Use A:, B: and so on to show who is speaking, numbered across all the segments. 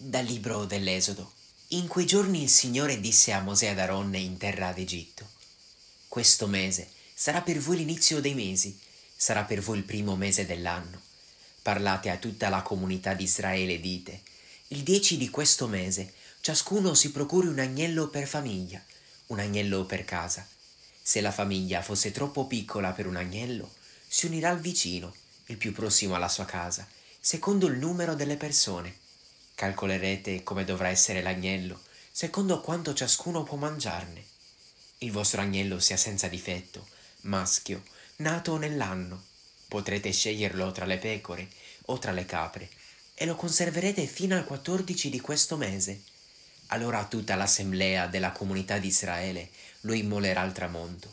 A: Dal libro dell'Esodo. In quei giorni il Signore disse a Mosè ed Aronne in terra d'Egitto, Questo mese sarà per voi l'inizio dei mesi, sarà per voi il primo mese dell'anno. Parlate a tutta la comunità di Israele e dite, il dieci di questo mese ciascuno si procuri un agnello per famiglia, un agnello per casa. Se la famiglia fosse troppo piccola per un agnello, si unirà al vicino, il più prossimo alla sua casa, secondo il numero delle persone Calcolerete come dovrà essere l'agnello, secondo quanto ciascuno può mangiarne. Il vostro agnello sia senza difetto, maschio, nato nell'anno. Potrete sceglierlo tra le pecore o tra le capre, e lo conserverete fino al 14 di questo mese. Allora tutta l'assemblea della comunità di Israele lo immolerà al tramonto.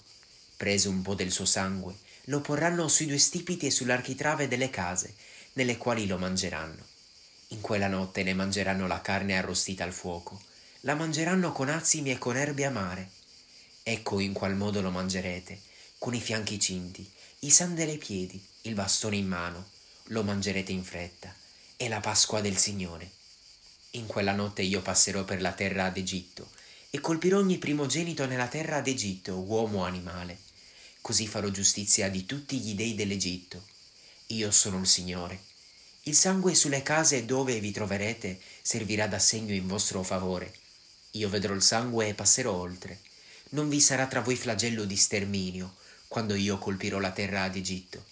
A: Preso un po' del suo sangue, lo porranno sui due stipiti e sull'architrave delle case, nelle quali lo mangeranno in quella notte ne mangeranno la carne arrostita al fuoco, la mangeranno con azimi e con erbe amare. Ecco in qual modo lo mangerete, con i fianchi cinti, i sandali ai piedi, il bastone in mano, lo mangerete in fretta. È la Pasqua del Signore. In quella notte io passerò per la terra d'Egitto e colpirò ogni primogenito nella terra d'Egitto, uomo o animale. Così farò giustizia di tutti gli dei dell'Egitto. Io sono il Signore il sangue sulle case dove vi troverete servirà da segno in vostro favore. Io vedrò il sangue e passerò oltre. Non vi sarà tra voi flagello di sterminio quando io colpirò la terra d'Egitto.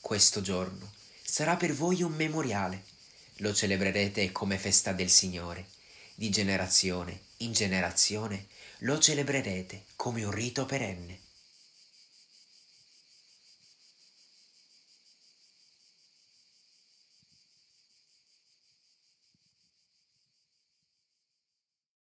A: Questo giorno sarà per voi un memoriale. Lo celebrerete come festa del Signore. Di generazione in generazione lo celebrerete come un rito perenne.